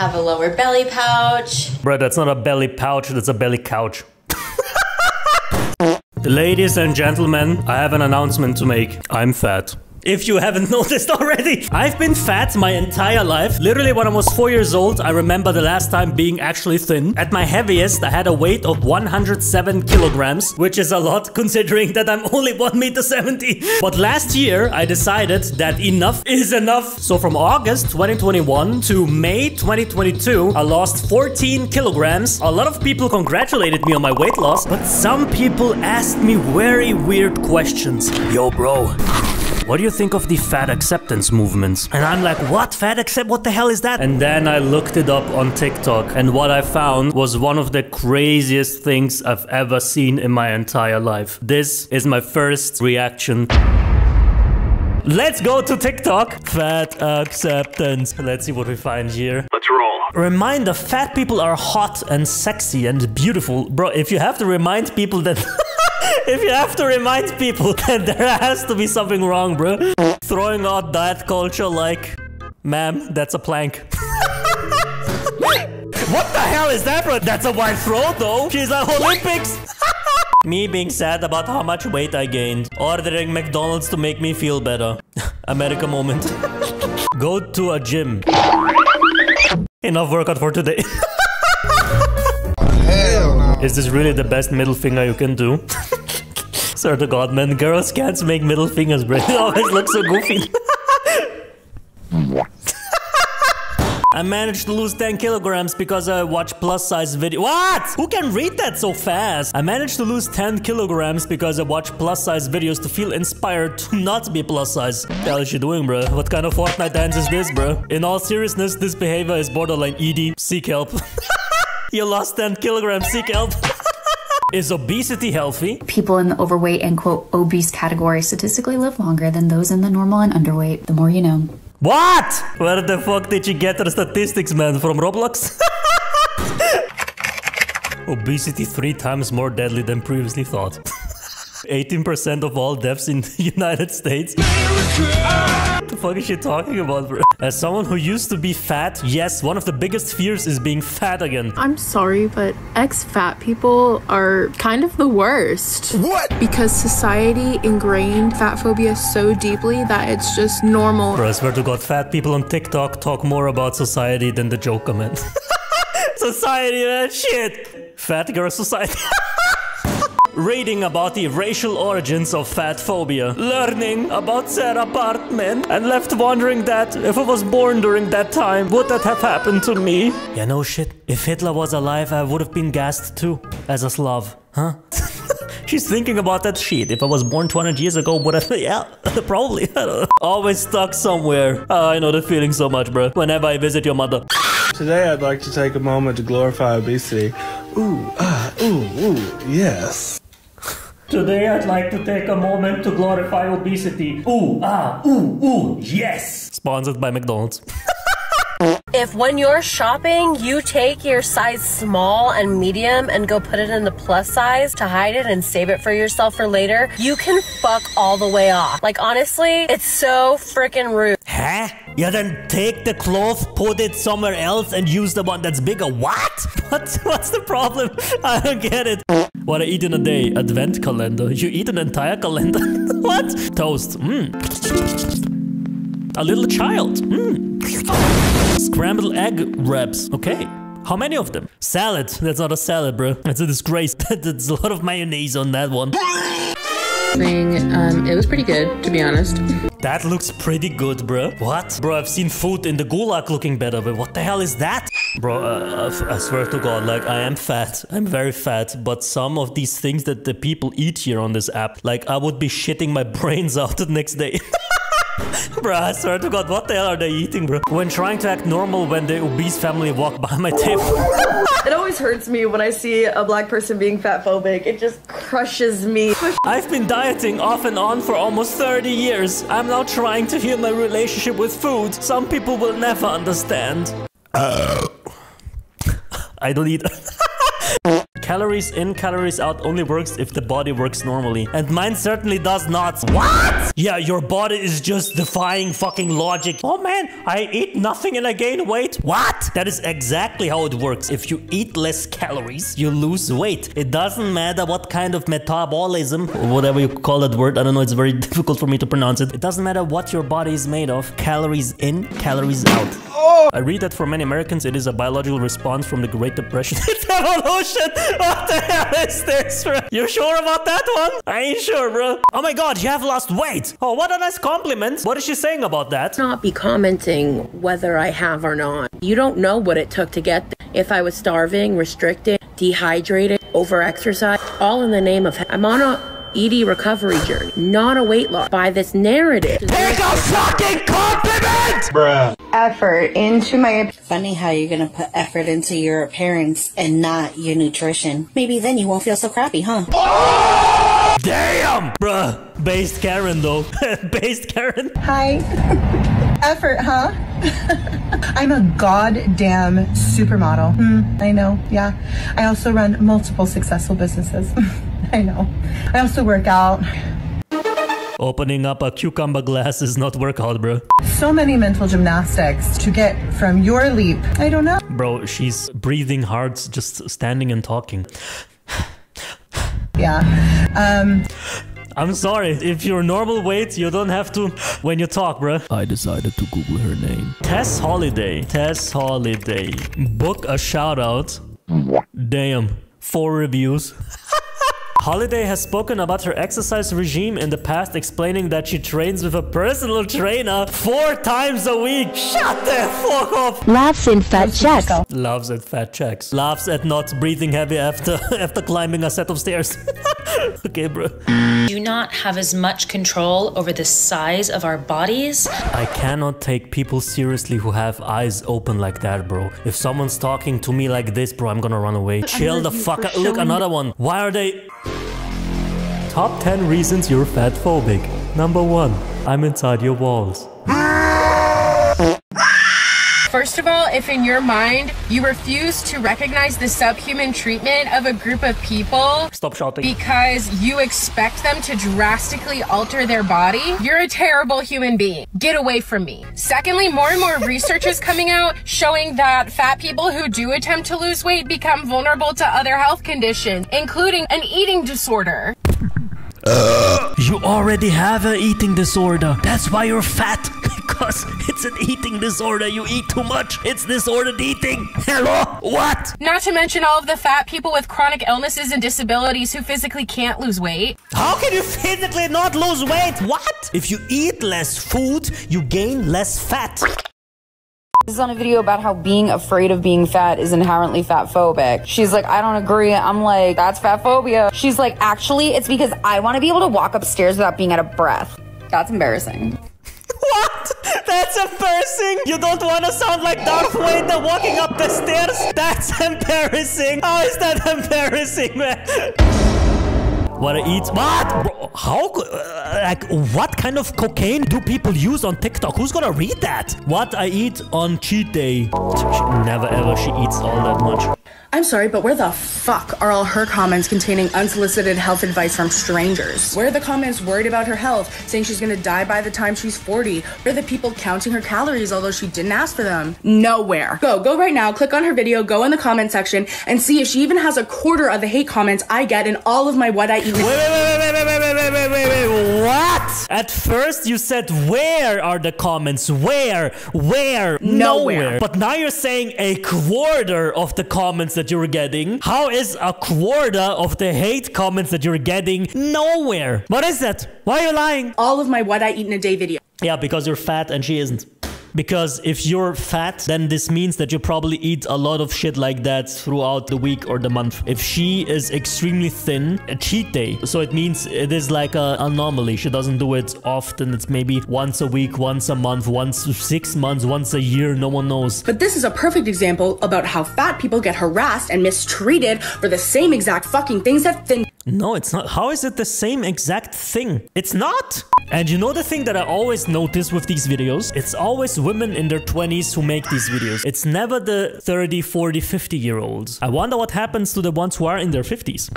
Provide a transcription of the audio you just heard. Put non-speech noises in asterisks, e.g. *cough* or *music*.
have a lower belly pouch. Bro, that's not a belly pouch, that's a belly couch. *laughs* Ladies and gentlemen, I have an announcement to make. I'm fat. If you haven't *laughs* noticed already, I've been fat my entire life. Literally, when I was four years old, I remember the last time being actually thin. At my heaviest, I had a weight of 107 kilograms, which is a lot *laughs* considering that I'm only 1 meter 70. But last year, I decided that enough is enough. So from August 2021 to May 2022, I lost 14 kilograms. A lot of people congratulated me on my weight loss, but some people asked me very weird questions. Yo, bro. What do you think of the fat acceptance movements? And I'm like, what? Fat accept? What the hell is that? And then I looked it up on TikTok, and what I found was one of the craziest things I've ever seen in my entire life. This is my first reaction. Let's go to TikTok. Fat acceptance. Let's see what we find here. Let's roll. Reminder, fat people are hot and sexy and beautiful. Bro, if you have to remind people that... *laughs* *laughs* if you have to remind people *laughs* that there has to be something wrong, bro. Throwing out diet culture like... Ma'am, that's a plank. *laughs* what the hell is that, bro? That's a wide throw, though. She's like, Olympics. me being sad about how much weight I gained. Ordering McDonald's to make me feel better. America moment. Go to a gym. Enough workout for today. Hell no. Is this really the best middle finger you can do? Swear to God, man, girls can't make middle fingers, bro. *laughs* It always looks so goofy. *laughs* I managed to lose 10 kilograms because I watch plus size video. What? Who can read that so fast? I managed to lose 10 kilograms because I watch plus size videos to feel inspired to not be plus size. What the hell is she doing, bro? What kind of Fortnite dance is this, bro? In all seriousness, this behavior is borderline ED. Seek help. *laughs* you lost 10 kilograms, seek help. Is obesity healthy? People in the overweight and quote obese category statistically live longer than those in the normal and underweight. The more you know. What? Where the fuck did you get the statistics, man? From Roblox? *laughs* Obesity three times more deadly than previously thought. *laughs* 18% of all deaths in *laughs* the United States. What the fuck is she talking about, bro? As someone who used to be fat, yes, one of the biggest fears is being fat again. I'm sorry, but ex fat people are kind of the worst. What? Because society ingrained fat phobia so deeply that it's just normal. Bro, I swear to God, fat people on TikTok talk more about society than the Joker, man. *laughs* society, man, shit. Fat girl society. *laughs* Reading about the racial origins of fat phobia. Learning about Sarah Baartman. And left wondering that if I was born during that time, would that have happened to me? Yeah, no shit. If Hitler was alive, I would have been gassed too. As a Slav. Huh? *laughs* She's thinking about that shit. If I was born 200 years ago, would I? *laughs* Yeah, *laughs* probably. I don't. Always stuck somewhere. Oh, I know the feeling so much, bro. Whenever I visit your mother. Today, I'd like to take a moment to glorify obesity. Ooh, ah, ooh, ooh, yes. Today I'd like to take a moment to glorify obesity. Ooh, ah, ooh, ooh, yes! Sponsored by McDonald's. *laughs* If when you're shopping, you take your size small and medium and go put it in the plus size to hide it and save it for yourself for later, you can fuck all the way off. Like, honestly, it's so freaking rude. Huh? Yeah, then take the cloth, put it somewhere else, and use the one that's bigger. What? *laughs* What's, what's the problem? *laughs* I don't get it. What I eat in a day? Advent calendar. You eat an entire calendar? *laughs* what? Toast. Mmm. A little child. Mmm. Scrambled egg wraps. Okay. How many of them? Salad. That's not a salad, bro. That's a disgrace. *laughs* That's a lot of mayonnaise on that one. thing. Um, it was pretty good, to be honest. That looks pretty good, bro. What? Bro, I've seen food in the gulag looking better, but what the hell is that? Bro, uh, I swear to God, like, I am fat. I'm very fat, but some of these things that the people eat here on this app, like, I would be shitting my *laughs* brains out the next day. *laughs* bro, I swear to God, what the hell are they eating, bro? When trying to act normal when the obese family walk by my table. *laughs* It always hurts me when I see a black person being fat phobic. It just crushes me. I've been dieting off and on for almost 30 years. I'm now trying to heal my relationship with food. Some people will never understand. Uh. I don't eat. *laughs* calories in, calories out only works if the body works normally. And mine certainly does not. What? Yeah, your body is just defying fucking logic. Oh man, I eat nothing and I gain weight. What? That is exactly how it works. If you eat less calories, you lose weight. It doesn't matter what kind of metabolism, whatever you call that word. I don't know, it's very *laughs* difficult for me to pronounce it. It doesn't matter what your body is made of. Calories in, calories out. Oh! I read that for many Americans, it is a biological response from the Great Depression. *laughs* it's evolution! What the hell is this, bro? You sure about that one? I ain't sure, bro. Oh my god, you have lost weight! Oh, what a nice compliment. What is she saying about that? Not be commenting whether I have or not. You don't know what it took to get there. If I was starving, restricted, dehydrated, overexercised, all in the name of I'm on a ED recovery journey, not a weight loss. By this narrative. Take a fucking compliment! Effort into my Funny how you're gonna put effort into your appearance and not your nutrition. Maybe then you won't feel so crappy, huh? Damn! Bruh, based Karen though. *laughs* based Karen. Hi. *laughs* effort, huh? *laughs* I'm a goddamn supermodel. Hmm, I know, yeah. I also run multiple successful businesses. I know. I also work out. Opening up a cucumber glass is not workout, bro. So many mental gymnastics to get from your leap. I don't know. Bro, she's breathing hard, just standing and talking. Yeah. Um, I'm sorry, if you're normal weight, you don't have to when you talk, bro. I decided to Google her name. Tess Holliday. Tess Holliday. Book a shout out. Damn. Four reviews. *laughs* Holliday has spoken about her exercise regime in the past, explaining that she trains with a personal trainer four times a week. Shut the fuck up! Laughs in fat checks. Loves at fat checks. Laughs at not breathing heavy after *laughs* after climbing a set of stairs. *laughs* okay, bro. do not have as much control over the size of our bodies. I cannot take people seriously who have eyes open like that, bro. If someone's talking to me like this, bro, I'm gonna run away. Chill the fuck out. Look, another one. Why are they... Top 10 reasons you're fat phobic. Number 1. I'm inside your walls. First of all, if in your mind you refuse to recognize the subhuman treatment of a group of people Stop shouting. because you expect them to drastically alter their body, you're a terrible human being. Get away from me. Secondly, more and more *laughs* research is coming out showing that fat people who do attempt to lose weight become vulnerable to other health conditions, including an eating disorder. *gasps* You already have an eating disorder. That's why you're fat. *laughs* Because it's an eating disorder. You eat too much. It's disordered eating. *laughs* Hello? What? Not to mention all of the fat people with chronic illnesses and disabilities who physically can't lose weight. How can you physically not lose weight? What? If you eat less food, you gain less fat. This is on a video about how being afraid of being fat is inherently fat phobic. She's like, I don't agree. I'm like, that's fat phobia. She's like, actually, it's because I want to be able to walk upstairs without being out of breath. That's embarrassing. *laughs* What? That's embarrassing. You don't want to sound like Darth Vader walking up the stairs? That's *laughs* embarrassing. How is that *laughs* embarrassing, man? What I eat? What? Bro, how? Uh, like, what kind of cocaine do people use on TikTok? Who's gonna read that? What I eat on cheat day? She, never ever. She eats all that much. I'm sorry, but where the fuck are all her comments containing unsolicited health advice from strangers? Where are the comments worried about her health, saying she's gonna die by the time she's 40? Where are the people counting her calories although she didn't ask for them? Nowhere. Go, go right now, click on her video, go in the comment section, and see if she even has a quarter of the hate comments I get in all of my what I eat. Wait, wait, wait, wait, wait, wait, wait, wait, wait, wait, what? At first you said where are the comments? Where? Where? Nowhere. But now you're saying a quarter of the comments that you're getting. How is a quarter of the hate comments that you're getting nowhere? What is that? Why are you lying? All of my what I eat in a day video. Yeah, because you're fat and she isn't. Because if you're fat, then this means that you probably eat a lot of shit like that throughout the week or the month. If she is extremely thin, a cheat day. So it means it is like a anomaly. She doesn't do it often. It's maybe once a week, once a month, once six months, once a year. No one knows. But this is a perfect example about how fat people get harassed and mistreated for the same exact fucking things that thin No, it's not. How is it the same exact thing? It's not! And you know the thing that I always notice with these videos? It's always women in their 20s who make these videos. It's never the 30, 40, 50 year olds. I wonder what happens to the ones who are in their 50s.